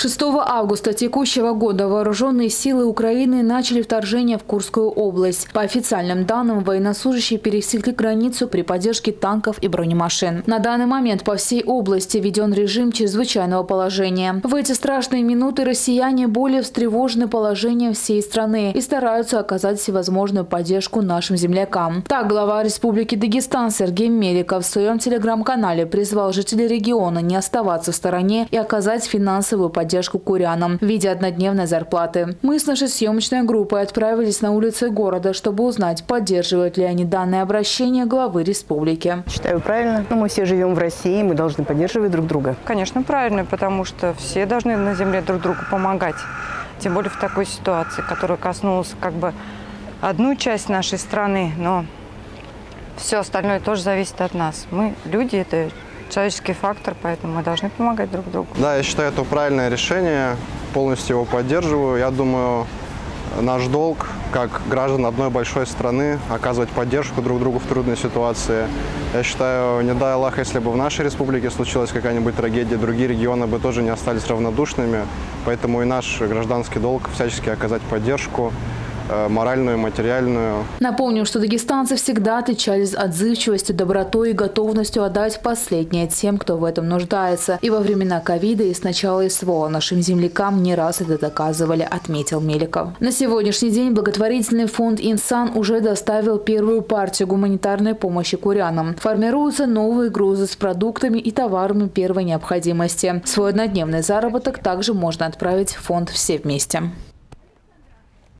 6 августа текущего года вооруженные силы Украины начали вторжение в Курскую область. По официальным данным, военнослужащие пересекли границу при поддержке танков и бронемашин. На данный момент по всей области введен режим чрезвычайного положения. В эти страшные минуты россияне более встревожены положением всей страны и стараются оказать всевозможную поддержку нашим землякам. Так, глава Республики Дагестан Сергей Меликов в своем телеграм-канале призвал жителей региона не оставаться в стороне и оказать финансовую поддержку поддержку курянам в виде однодневной зарплаты. Мы с нашей съемочной группой отправились на улицы города, чтобы узнать, поддерживают ли они данное обращение главы республики. Считаю правильно. Но мы все живем в России, мы должны поддерживать друг друга. Конечно, правильно, потому что все должны на земле друг другу помогать. Тем более в такой ситуации, которая коснулась как бы одну часть нашей страны, но все остальное тоже зависит от нас. Мы люди, это человеческий фактор, поэтому мы должны помогать друг другу. Да, я считаю, это правильное решение, полностью его поддерживаю. Я думаю, наш долг, как граждан одной большой страны, оказывать поддержку друг другу в трудной ситуации. Я считаю, не дай Аллах, если бы в нашей республике случилась какая-нибудь трагедия, другие регионы бы тоже не остались равнодушными. Поэтому и наш гражданский долг всячески оказать поддержку моральную, материальную. Напомним, что дагестанцы всегда отличались отзывчивостью, добротой и готовностью отдать последнее тем, кто в этом нуждается. И во времена ковида и с начала СВО нашим землякам не раз это доказывали, отметил Меликов. На сегодняшний день благотворительный фонд «Инсан» уже доставил первую партию гуманитарной помощи курянам. Формируются новые грузы с продуктами и товарами первой необходимости. Свой однодневный заработок также можно отправить в фонд «Все вместе».